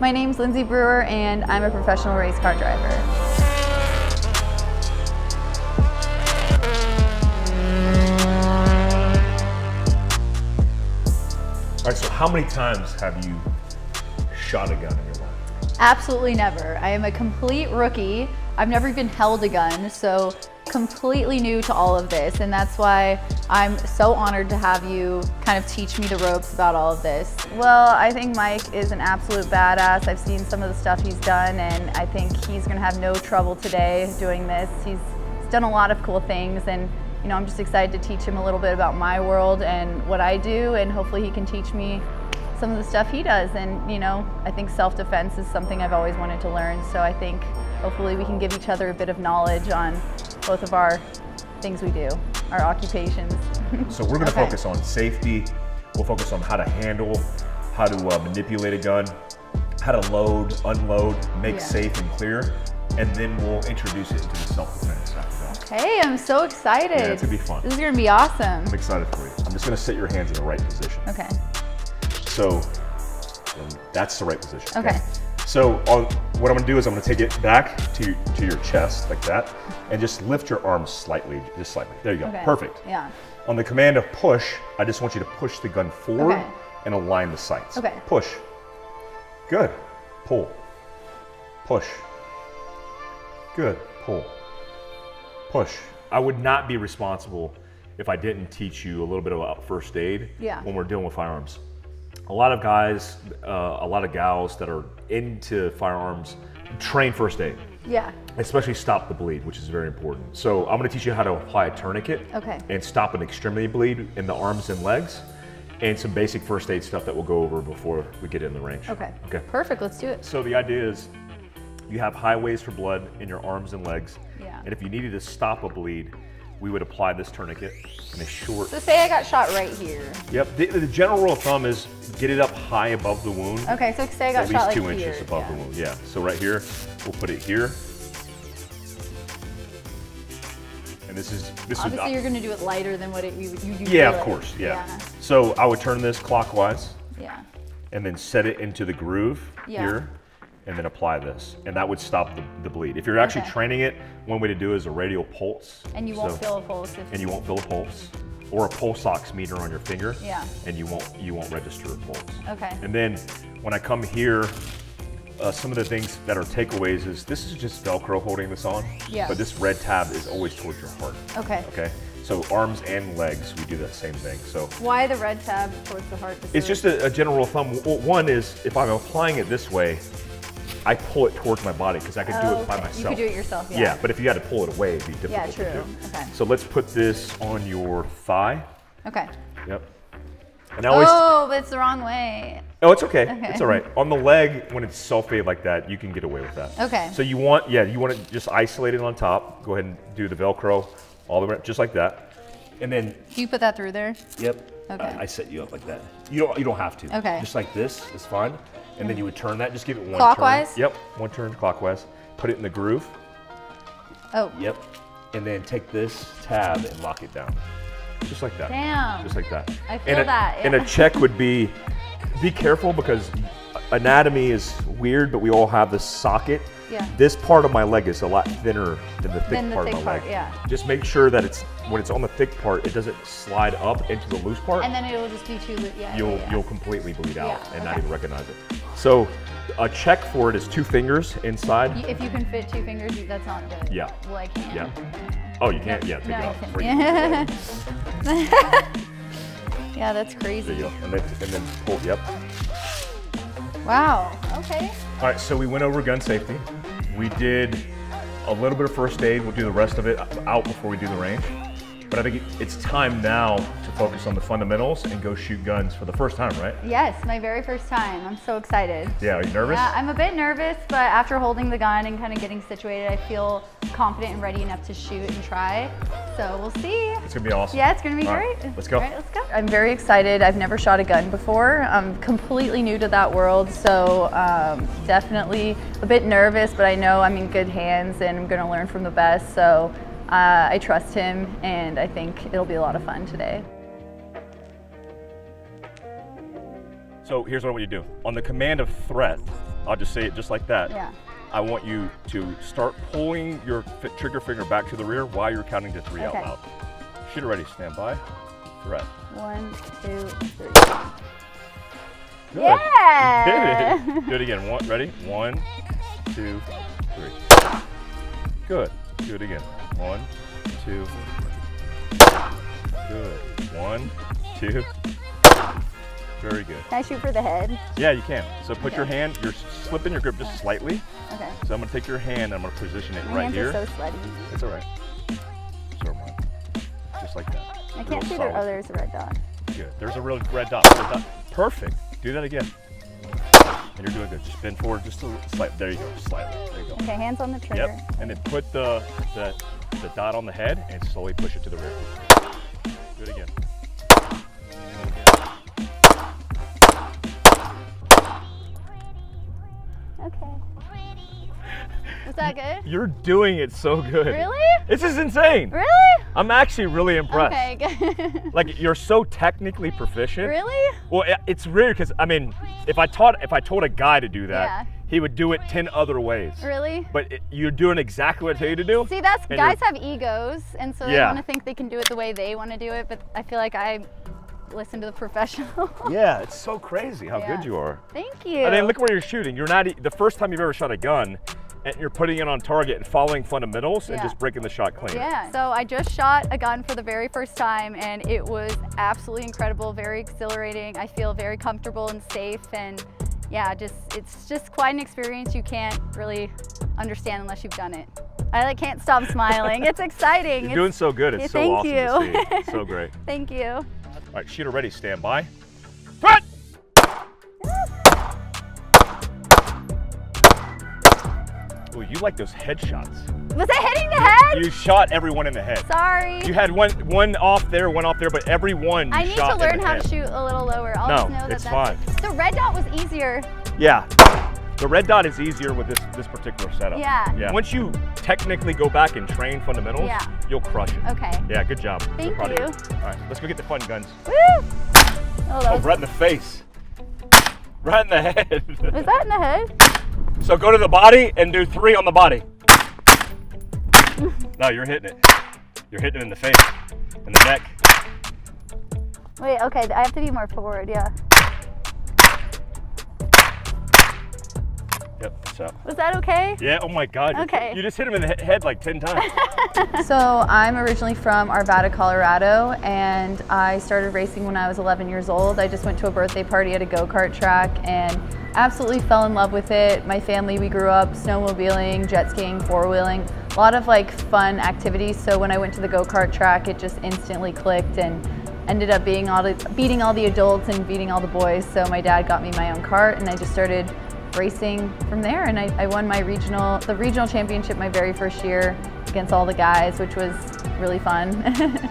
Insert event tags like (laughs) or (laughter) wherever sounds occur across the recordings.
My name's Lindsay Brewer and I'm a professional race car driver. All right, so how many times have you shot a gun in your life? Absolutely never. I am a complete rookie. I've never even held a gun, so completely new to all of this. And that's why I'm so honored to have you kind of teach me the ropes about all of this. Well, I think Mike is an absolute badass. I've seen some of the stuff he's done and I think he's gonna have no trouble today doing this. He's, he's done a lot of cool things and you know, I'm just excited to teach him a little bit about my world and what I do and hopefully he can teach me some of the stuff he does. And you know, I think self-defense is something I've always wanted to learn. So I think hopefully we can give each other a bit of knowledge on both of our things we do, our occupations. (laughs) So we're gonna Okay. focus on safety. We'll focus on how to handle, how to uh, manipulate a gun, how to load, unload, make Yeah. safe and clear, and then we'll introduce it into the self-defense after that. Hey, I'm so excited. Yeah, it's gonna be fun. This is gonna be awesome. I'm excited for you. I'm just gonna set your hands in the right position. Okay. So and that's the right position. Okay. So on, what I'm gonna do is I'm gonna take it back to your, to your chest like that, and just lift your arms slightly, just slightly. There you go. Okay. Perfect. Yeah. On the command of push, I just want you to push the gun forward Okay. and align the sights. Okay. Push. Good. Pull. Push. Good. Pull. Push. I would not be responsible if I didn't teach you a little bit about first aid Yeah. when we're dealing with firearms. A lot of guys, uh, a lot of gals that are into firearms train first aid, Yeah. especially stop the bleed, which is very important. So I'm going to teach you how to apply a tourniquet Okay. and stop an extremity bleed in the arms and legs, and some basic first aid stuff that we'll go over before we get in the range. Okay. Okay. Perfect. Let's do it. So the idea is you have highways for blood in your arms and legs. Yeah. And if you needed to stop a bleed, we would apply this tourniquet in a short. So say I got shot right here. Yep. The, the general rule of thumb is get it up high above the wound. Okay, so say I got At least shot like two here. inches above yeah. the wound. Yeah. So right here, we'll put it here. And this is this Obviously, is you're gonna do it lighter than what it, you you usually. yeah, of like. course, yeah. So I would turn this clockwise Yeah. and then set it into the groove Yeah. here and then apply this. And that would stop the, the bleed. If you're actually Okay. training it, one way to do is a radial pulse. And you won't So- feel a pulse and you won't feel a pulse or a pulse ox meter on your finger. Yeah. And you won't you won't register a pulse. Okay. And then when I come here, uh, some of the things that are takeaways is this is just Velcro holding this on. Yeah. But this red tab is always towards your heart. Okay. Okay. So arms and legs, we do that same thing. So Why the red tab towards the heart? it's just a, a general thumb. One is if I'm applying it this way, I pull it towards my body because I can do Oh, it by okay. myself. You could do it yourself. Yeah. Yeah, but if you had to pull it away, it'd be difficult Yeah, to true. do. Okay. So let's put this on your thigh. Okay. Yep. And I always, oh, Oh, but it's the wrong way. Oh, it's okay. Okay. It's all right. On the leg, when it's self-aid like that, you can get away with that. Okay. So you want, yeah, you want it just isolated on top. Go ahead and do the Velcro all the way, just like that. And then, Do you put that through there? yep. Okay. I, I set you up like that. You don't, you don't have to. Okay. Just like this is fine. And then you would turn that. Just give it one Clockwise? turn. Yep. One turn clockwise. Put it in the groove. Oh. Yep. And then take this tab and lock it down. Just like that. Damn. Just like that. I feel and a, that, And a check would be, be careful because anatomy is weird, but we all have this socket. Yeah. This part of my leg is a lot thinner than the thick Than the part thick of my part, leg. yeah. Just make sure that it's when it's on the thick part, it doesn't slide up into the loose part. And then it'll just be too. lo- Yeah. you'll yeah, yeah. you'll completely bleed out and not even recognize it. So a check for it is two fingers inside. If you can fit two fingers, that's not good. Yeah. Well, I can't. Yeah. Oh, you can't. Yeah, take No, it off. (laughs) Yeah, that's There crazy. you go. And then and then pull. Yep. Wow. Okay. All right, so we went over gun safety. We did a little bit of first aid. We'll do the rest of it out before we do the range. But I think it's time now to focus on the fundamentals and go shoot guns for the first time, right? Yes, my very first time. I'm so excited. Yeah, are you nervous? Yeah, I'm a bit nervous, but after holding the gun and kind of getting situated, I feel confident and ready enough to shoot and try. So we'll see. It's gonna be awesome. Yeah, it's gonna be All right, great. let's go. All right, let's go. I'm very excited. I've never shot a gun before. I'm completely new to that world, so um, definitely a bit nervous, but I know I'm in good hands and I'm gonna learn from the best. So uh, I trust him, and I think it'll be a lot of fun today. So here's what I want you to do. On the command of threat, I'll just say it just like that. Yeah. I want you to start pulling your trigger finger back to the rear while you're counting to three Okay. out loud. Shooter ready, stand by. Threat. One, two, three. Good. Yeah. Did it. (laughs) Do it again. One, ready? One, two, three. Good. Do it again. One, two. Good. One, two. Very good. Can I shoot for the head? Yeah, you can. So put your hand, you're slipping your grip just slightly. Okay. So I'm gonna take your hand and I'm gonna position it My right hands here. are so sweaty. It's all right. So. Just like that. I Real can't see solid. Oh, there's a red dot. Good. There's a real red dot. Red dot. Perfect. Do that again. And you're doing good. Just bend forward just a little slight. There you go. Slightly. There you go. Okay, hands on the trigger. Yep. And then put the, the the dot on the head and slowly push it to the rear. Okay. Was that good? You're doing it so good. Really? This is insane. Really? I'm actually really impressed. Okay, good. (laughs) Like you're so technically proficient. really? Well, it's weird because I mean, if I taught, if I told a guy to do that, Yeah. he would do it ten other ways. Really? But it, you're doing exactly what I tell you to do. See, that's guys have egos, and so they Yeah. want to think they can do it the way they want to do it. But I feel like I listen to the professional. (laughs) Yeah, it's so crazy how Yeah. good you are. Thank you. And then look where you're shooting. You're not the first time you've ever shot a gun, and you're putting it on target and following fundamentals and just breaking the shot clean. Yeah. So I just shot a gun for the very first time, and it was absolutely incredible, very exhilarating. I feel very comfortable and safe, and yeah, just it's just quite an experience you can't really understand unless you've done it. I like can't stop smiling. (laughs) It's exciting. You're It's- doing so good. It's Yeah, so thank awesome you. to see. It's so (laughs) great. Thank you. All right, shooter ready. Stand by. Threat. Oh, you like those headshots. Was I hitting the head? You shot everyone in the head. Sorry. You had one one off there, one off there, but every one you I need to learn how head. to shoot a little lower. I'll No, just know that it's that's The red dot was easier. Yeah. The red dot is easier with this this particular setup. Yeah. Yeah. Once you technically go back and train fundamentals, Yeah. you'll crush it. Okay. Yeah, good job. Thank of you. All right, let's go get the fun guns. Woo! Oh, Oh, right in the face. Right in the head. (laughs) was that in the head? so go to the body and do three on the body. (laughs) no, you're hitting it. You're hitting it in the face, in the neck. Wait, okay, I have to be more forward, yeah. Yep, what's up? Was that okay? Yeah, oh my God. Okay. You just hit him in the head like 10 times. (laughs) So I'm originally from Arvada, Colorado, and I started racing when I was 11 years old. I just went to a birthday party at a go-kart track and absolutely fell in love with it. My family, we grew up snowmobiling, jet skiing, four-wheeling, a lot of like fun activities. So when I went to the go-kart track, it just instantly clicked and ended up being all the, beating all the adults and beating all the boys. So my dad got me my own kart and I just started racing from there. And I, I won my regional the regional championship my very first year against all the guys which was really fun. (laughs)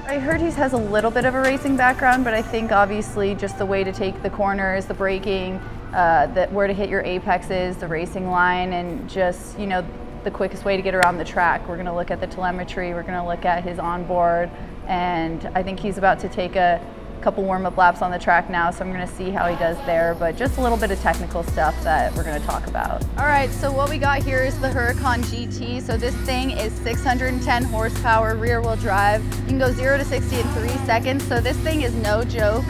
I heard he has a little bit of a racing background but i think obviously just the way to take the corners the braking uh, where to hit your apexes the racing line and just you know the quickest way to get around the track. We're going to look at the telemetry we're going to look at his onboard and i think he's about to take a couple warm-up laps on the track now, so I'm gonna see how he does there, but just a little bit of technical stuff that we're gonna talk about. All right, so what we got here is the Huracan GT. So this thing is 610 horsepower rear wheel drive. You can go zero to 60 in three seconds, so this thing is no joke.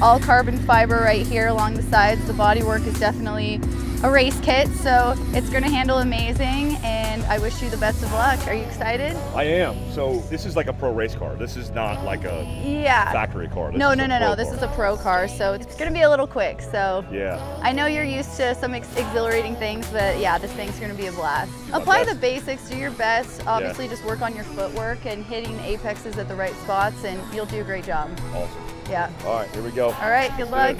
All carbon fiber right here along the sides. The bodywork is definitely a race kit, so it's gonna handle amazing, and I wish you the best of luck. Are you excited? I am. So this is like a pro race car. This is not like a Yeah. factory car. This No, is no, no, pro no. This is a pro car, so it's gonna be a little quick. So Yeah. I know you're used to some ex- exhilarating things, but yeah, this thing's gonna be a blast. Apply the basics, do your best. Obviously, just work on your footwork and hitting apexes at the right spots, and you'll do a great job. Awesome. Yeah. All right, here we go. All right. Good luck.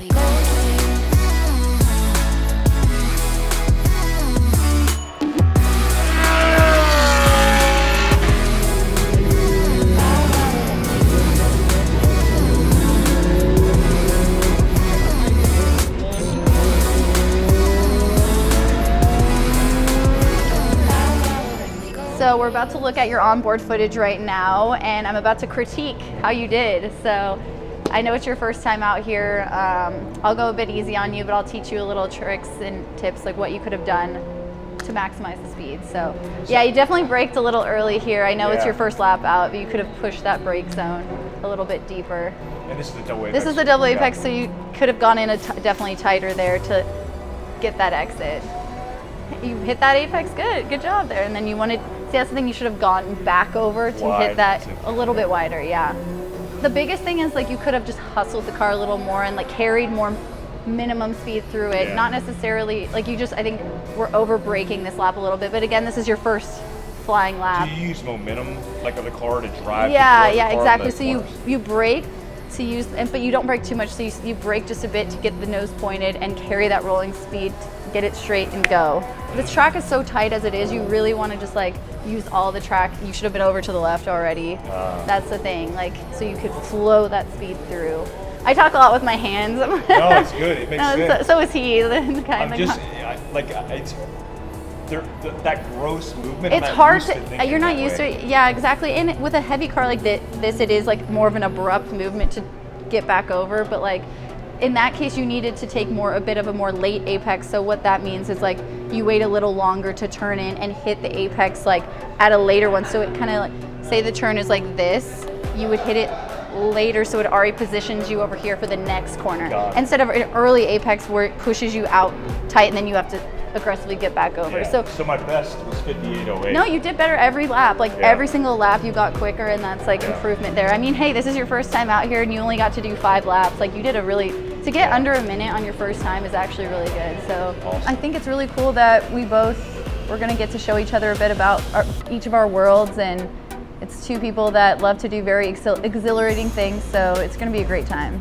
So we're about to look at your onboard footage right now, and I'm about to critique how you did. So I know it's your first time out here. Um, I'll go a bit easy on you, but I'll teach you a little tricks and tips like what you could have done to maximize the speed. So yeah, you definitely braked a little early here. I know it's your first lap out, but you could have pushed that brake zone a little bit deeper. And this is the double apex. This is the double Yeah. apex, so you could have gone in a t- definitely tighter there to get that exit. You hit that apex good, good job there. And then you wanted, see that's the thing, you should have gone back over to Wide hit that a little bit wider, yeah. The biggest thing is like you could have just hustled the car a little more and like carried more minimum speed through it. Yeah. Not necessarily, like you just, I think we're over braking this lap a little bit. But again, this is your first flying lap. Do you use momentum, like of the car, to drive? Yeah, yeah, exactly. So you you brake to use, and but you don't brake too much. So you, you brake just a bit to get the nose pointed and carry that rolling speed, to get it straight and go. This track is so tight as it is. You really want to just like use all the track. You should have been over to the left already. Ah. That's the thing. Like so you could flow that speed through. I talk a lot with my hands. No, it's (laughs) good. It makes No, sense. So, so is he. (laughs) the kind I'm just I, like it's that gross movement. It's hard to, you're not used way. to it yeah exactly and with a heavy car like thi- this it is like more of an abrupt movement to get back over but like in that case you needed to take more a bit of a more late apex. So what that means is like you wait a little longer to turn in and hit the apex like at a later one. So it kind of like say the turn is like this you would hit it later so it already positions you over here for the next corner. Instead of an early apex where it pushes you out tight and then you have to aggressively get back over Yeah. so so my best was 5808. no, you did better every lap. Like Yeah. every single lap, you got quicker, and that's like Yeah. improvement there. I mean, hey, this is your first time out here, and you only got to do five laps. Like you did a really to get under a minute on your first time is actually really good. So Awesome. I think it's really cool that we both we're gonna get to show each other a bit about our, each of our worlds, and it's two people that love to do very exhil- exhilarating things. So it's gonna be a great time.